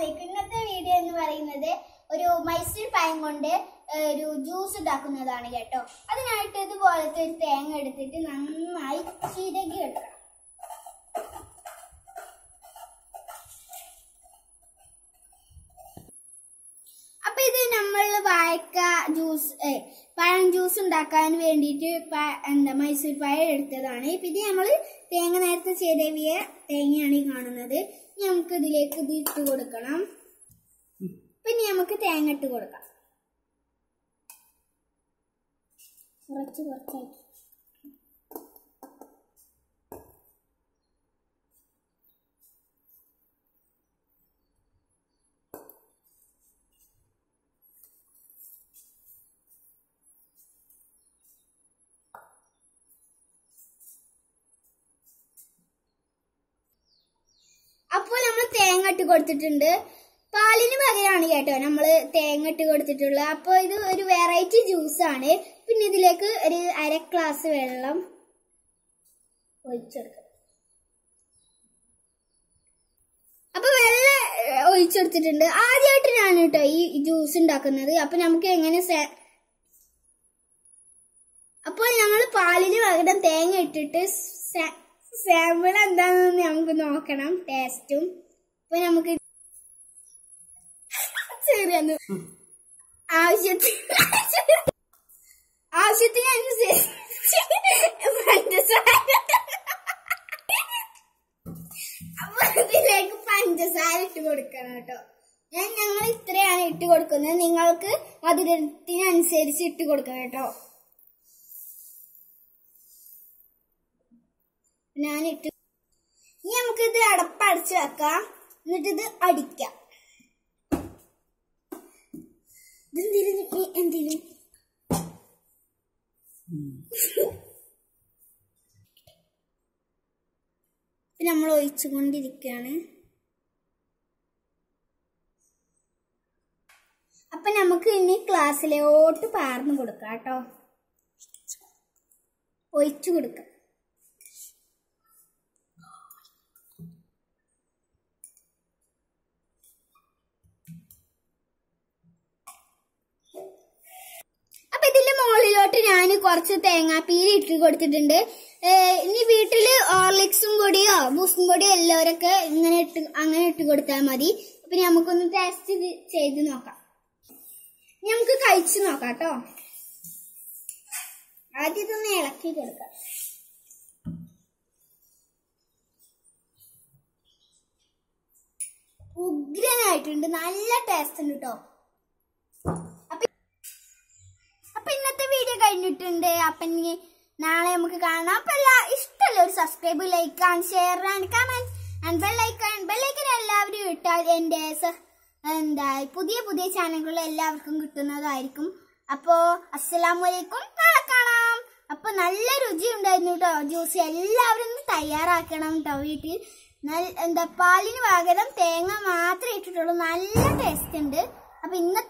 അസ്സലാമലൈക്കും ഇന്നത്തെ വീഡിയോ എന്ന് പറയുന്നത് ഒരു മൈസൂർ പഴം കൊണ്ട് ഒരു ജ്യൂസ് ഉണ്ടാക്കുന്നതാണ് കേട്ടോ. അതിനായിട്ട് ഇതുപോലത്തെ ഒരു തേങ്ങ എടുത്തിട്ട് നന്നായി ചിരകി എടുക്കണം. വാഴക്ക ജ്യൂസ് പഴം ജ്യൂസ് ഉണ്ടാക്കാൻ വേണ്ടിയിട്ട് എന്താ മൈസൂർ പഴം എടുത്തതാണ്. ഇപ്പം ഇത് നമ്മൾ തേങ്ങ നേരത്തെ ചിരവിയ തേങ്ങയാണ് ഈ കാണുന്നത്. നമുക്ക് ഇതിലേക്ക് ഇത് ഇട്ട് കൊടുക്കണം. പിന്നെ നമുക്ക് തേങ്ങ ഇട്ട് കൊടുക്കാം. കുറച്ച് കുറച്ചായിട്ട് തേങ്ങ ഇട്ട് കൊടുത്തിട്ടുണ്ട്. പാലിന് പകരമാണ് കേട്ടോ നമ്മൾ തേങ്ങ ഇട്ട് കൊടുത്തിട്ടുള്ളത്. അപ്പോൾ ഇത് ഒരു വെറൈറ്റി ജ്യൂസാണ് പിന്നെ ഇതിലേക്ക് ഒരു അര ഗ്ലാസ് വെള്ളം ഒഴിച്ചെടുക്കാം. അപ്പൊ വെള്ളം ഒഴിച്ചെടുത്തിട്ടുണ്ട്. ആദ്യമായിട്ട് ഞാൻ കേട്ടോ ഈ ജ്യൂസ് ഉണ്ടാക്കുന്നത്. അപ്പൊ നമുക്ക് എങ്ങനെ അപ്പോൾ ഞങ്ങൾ പാലിന് പകരം തേങ്ങ ഇട്ടിട്ട് സാമ്പിൾ എന്താണെന്ന് നമുക്ക് നോക്കണം. ടേസ്റ്റും അപ്പൊ നമുക്ക് ശരിയാണ് ആവശ്യത്തിന് ആവശ്യത്തിന് പഞ്ചസാര. അപ്പൊ ഇതിലേക്ക് പഞ്ചസാര ഇട്ട് കൊടുക്കണം കേട്ടോ. ഞാൻ ഞങ്ങൾ ഇത്രയാണ് ഇട്ട് കൊടുക്കുന്നത്. നിങ്ങൾക്ക് മധുരത്തിനനുസരിച്ച് ഇട്ട് കൊടുക്കണം കേട്ടോ. ഞാൻ ഇട്ട് ഇനി നമുക്കിത് അടപ്പടച്ച് വെക്കാം. എന്നിട്ട് ഇത് അടിക്കാം. ഇതെന്തിനു ഈ- എന്തിനു? നമ്മൾ ഒഴിച്ചുകൊണ്ടിരിക്കുകയാണ്. അപ്പൊ നമുക്ക് ഇനി ക്ലാസ്സിലോട്ട് പാർന്നു കൊടുക്കാം കേട്ടോ. ഒഴിച്ചു കൊടുക്കാം. മുകളിലോട്ട് ഞാൻ കുറച്ച് തേങ്ങാപ്പീര് ഇട്ട് കൊടുത്തിട്ടുണ്ട്. ഇനി വീട്ടിൽ ഓർലിക്സും പൊടിയോ ബൂസ്റ്റും പൊടിയോ എല്ലാവരൊക്കെ ഇങ്ങനെ ഇട്ട് അങ്ങനെ ഇട്ട് കൊടുത്താൽ മതി. അപ്പൊ നമുക്കൊന്ന് ടേസ്റ്റ് ചെയ്ത് നോക്കാം. നമുക്ക് കഴിച്ചു നോക്കാം കേട്ടോ ആദ്യം ഇതൊന്ന് ഇളക്കി കൊടുക്കാം. ഉഗ്രനായിട്ടുണ്ട്. നല്ല ടേസ്റ്റ് ഉണ്ട് കേട്ടോ കഴിഞ്ഞിട്ടുണ്ട് അപ്പൊ ഇനി നാളെ നമുക്ക് കാണാം. അപ്പൊ എല്ലാ ഇഷ്ടമല്ല ഒരു subscribe like and share and comment and എല്ലാവരും ഇട്ടാൽ എന്റെ എന്താ പുതിയ പുതിയ ചാനലുകൾ എല്ലാവർക്കും കിട്ടുന്നതായിരിക്കും. അപ്പോ അസ്സലാമു അലൈക്കും നാളെ കാണാം. അപ്പൊ നല്ല രുചി ഉണ്ടായിരുന്നു കേട്ടോ ജ്യൂസ് എല്ലാവരും തയ്യാറാക്കണം കേട്ടോ വീട്ടിൽ. നല്ല- എന്താ പാലിന് പകരം തേങ്ങ മാത്രമേ ഇട്ടിട്ടുള്ളൂ. നല്ല ടേസ്റ്റ് ഉണ്ട്. അപ്പൊ ഇന്നത്തെ